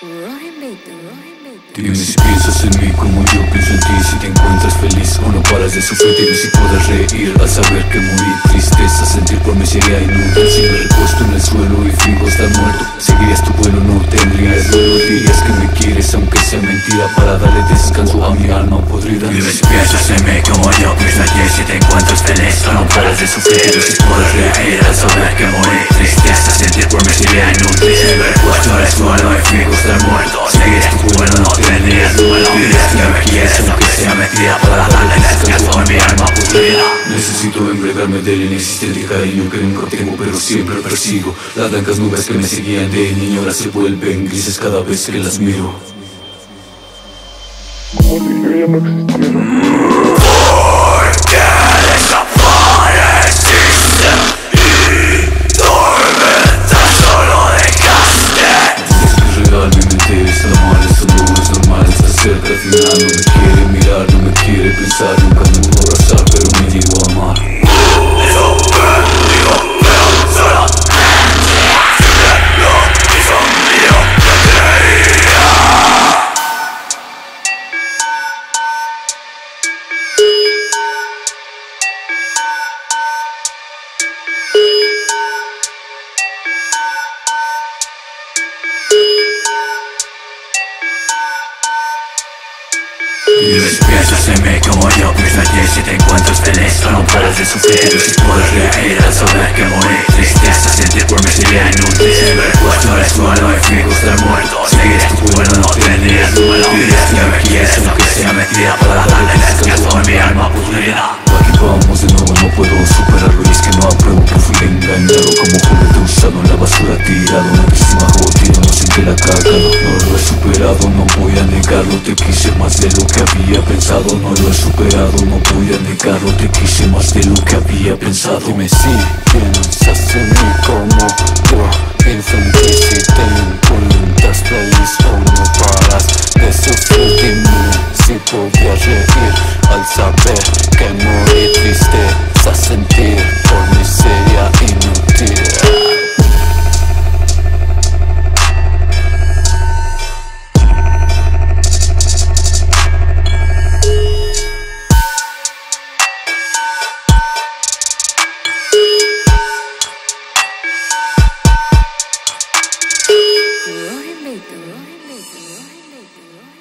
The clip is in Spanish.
Dime si piensas en mí como yo pienso en ti. Si te encuentras feliz o no paras de sufrir. Dime si puedes reír al saber que morí. Tristeza, sentir por mí sería inútil Si me recuesto en el suelo y fijo estar muerto Seguirías tu vuelo, no tendrías duelo Dirías que me quieres aunque sea mentira Para darle descanso a mi alma podrida. Dime si piensas en mí como yo pienso en ti. Si te encuentras feliz o no paras de sufrir mentira Para darle descanso a mi alma. Podrida Necesito embriagarme del inexistente cariño que nunca tengo pero siempre persigo. Las blancas nubes que me seguían de niño ahora se vuelven grises cada vez que las miro. Yo ya no está mal, esto no es normal Está cerca al final, no me Mí como yo en ti Si te encuentras feliz no paras de sufrir. Si puedes reír al saber que morí Tristeza, sentir por mí sería inútil Si me recuesto en el suelo y fijo estar muerto. Seguirías tu vuelo, no tendrías duelo Dirías que me quieres aunque sea mentira. Para darle descanso a mi alma podrida Aquí vamos de nuevo, no puedo superarlo. Y es que no apruebo que fui engañado Como juguete usado en la basura tirado No la lo he superado, no voy a negarlo. Te quise más de lo que había pensado. No lo he superado, no voy a negarlo. Te quise más de lo que había pensado. Dime si piensas Lord, Lord,